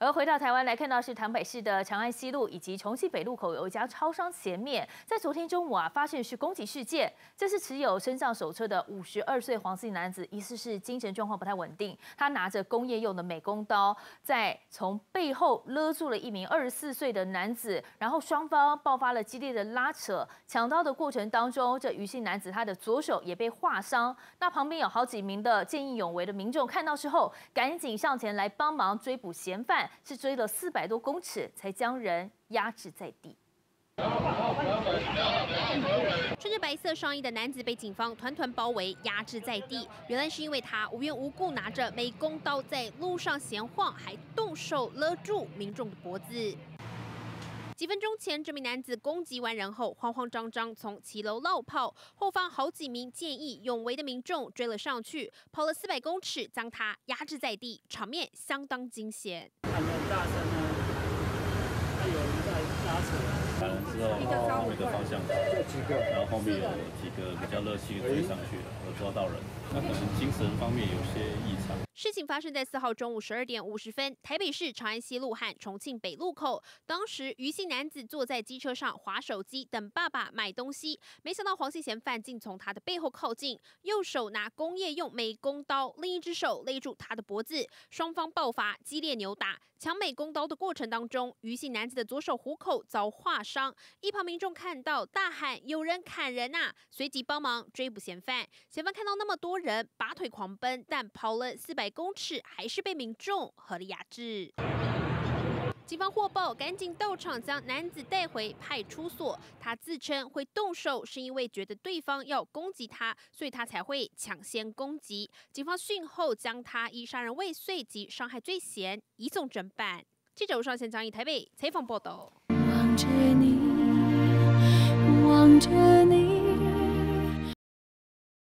而回到台湾来看到是台北市的长安西路以及重庆北路口有一家超商前面，在昨天中午啊，发现是攻击事件。这是持有身上手车的五十二岁黄姓男子，疑似是精神状况不太稳定。他拿着工业用的美工刀，在从背后勒住了一名二十四岁的男子，然后双方爆发了激烈的拉扯。抢刀的过程当中，这余姓男子他的左手也被划伤。那旁边有好几名的见义勇为的民众看到之后，赶紧上前来帮忙追捕嫌犯。是追了四百多公尺，才将人压制在地。穿着白色上衣的男子被警方团团包围，压制在地。原来是因为他无缘无故拿着美工刀在路上闲晃，还动手勒住民众的脖子。几分钟前，这名男子攻击完人后，慌慌张张从骑楼落跑，后方好几名见义勇为的民众追了上去，跑了四百公尺，将他压制在地，场面相当惊险。有人在拉扯。完之后，换一个方向，然后后面有几个比较热心追上去了，有抓到人，那可能精神方面有些异常。事情发生在四号中午十二点五十分，台北市长安西路和重庆北路口。当时，余姓男子坐在机车上划手机，等爸爸买东西。没想到黄姓嫌犯竟从他的背后靠近，右手拿工业用美工刀，另一只手勒住他的脖子。双方爆发激烈扭打。抢美工刀的过程当中，余姓男子的左手虎口遭划伤。一旁民众看到，大喊：“有人砍人啊！”随即帮忙追捕嫌犯。嫌犯看到那么多人，拔腿狂奔，但跑了四百。公尺还是被民众合力压制。警方获报，赶紧到场将男子带回派出所。他自称会动手，是因为觉得对方要攻击他，所以他才会抢先攻击。警方讯后将他以杀人未遂及伤害罪嫌移送侦办。记者吴少贤将于台北采访报道。望着你望着